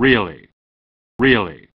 Really? Really?